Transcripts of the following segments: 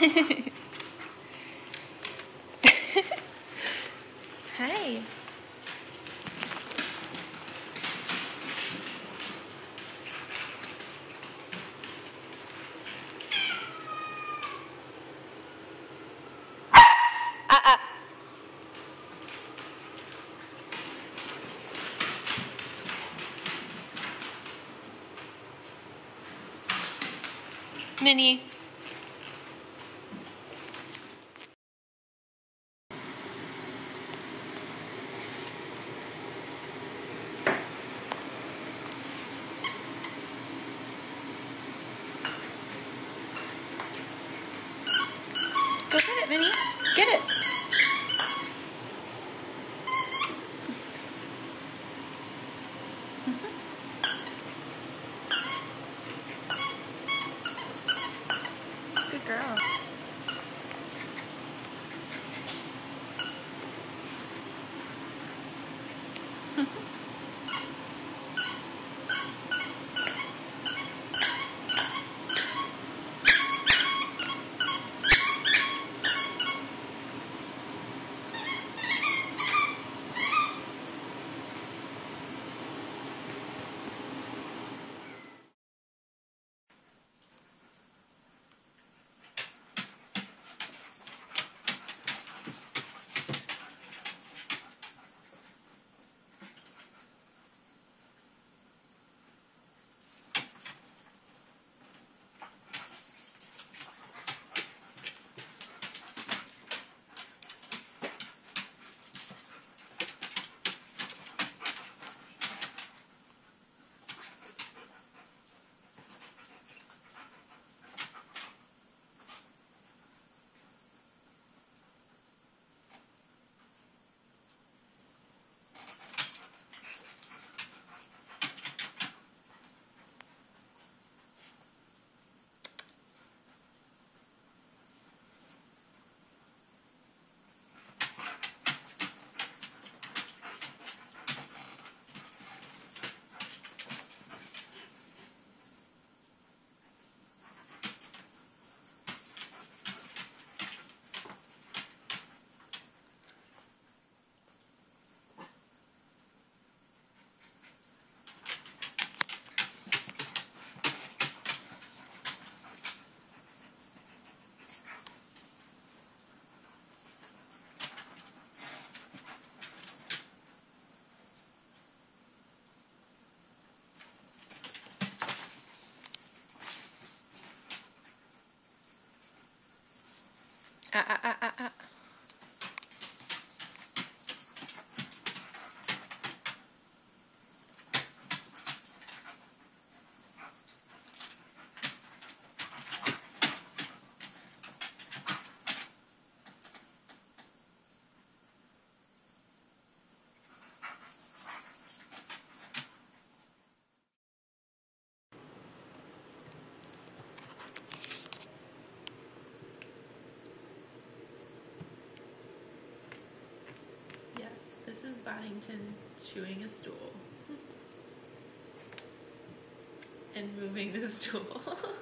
Hi. Uh-uh. Minnie. Ah, Boddington chewing a stool and moving the stool.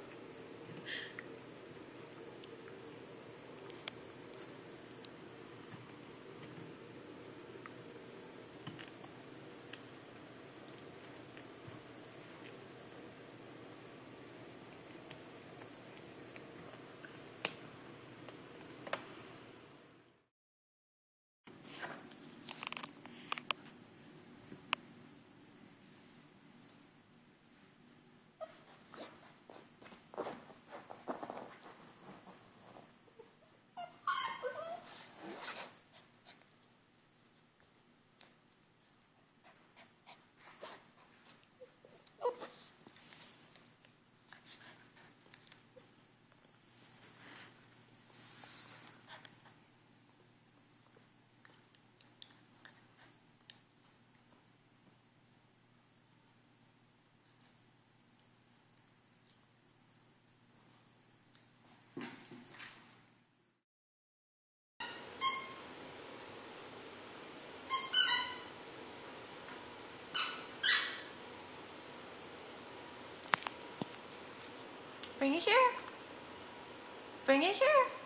Bring it here. Bring it here.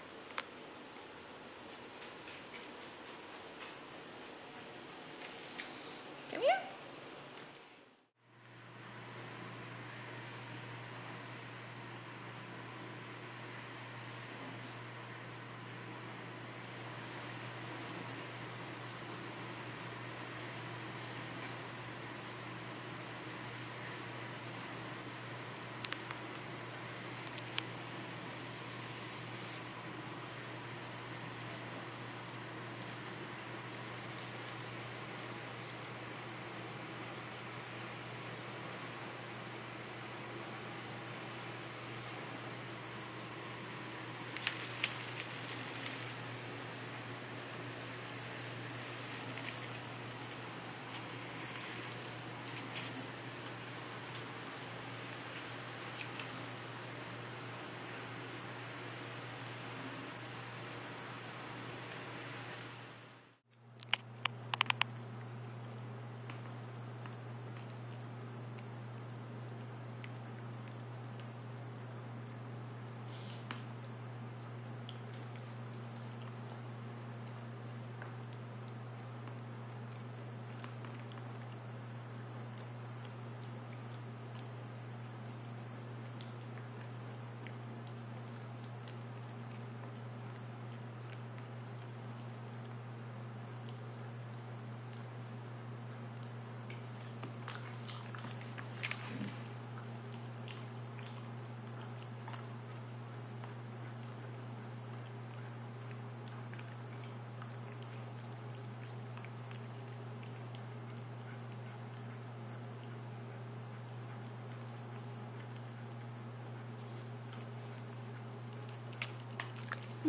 Uh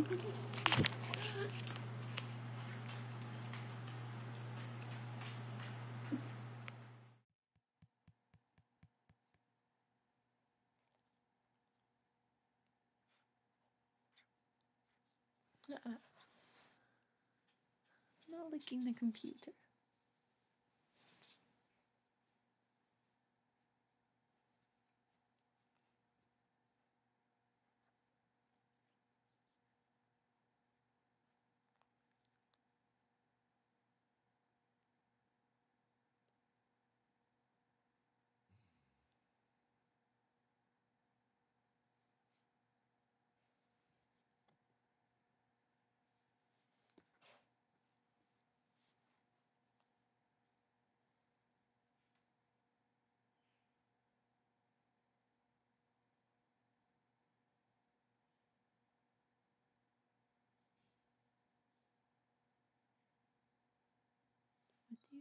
-uh. Not licking the computer.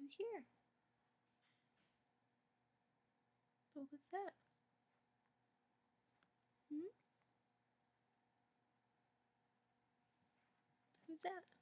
in here. So what's that? Hmm? Who's that?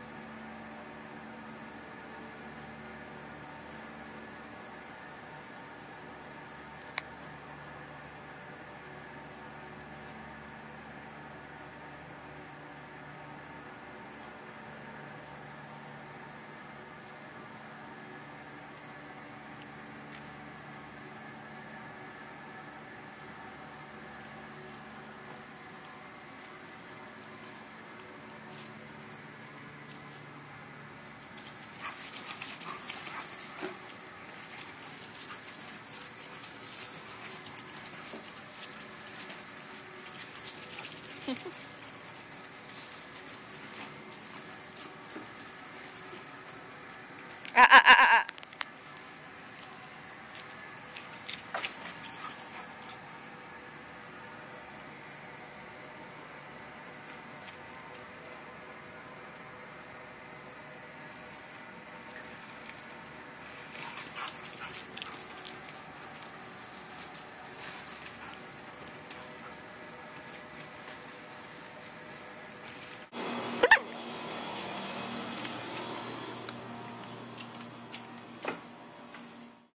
ah,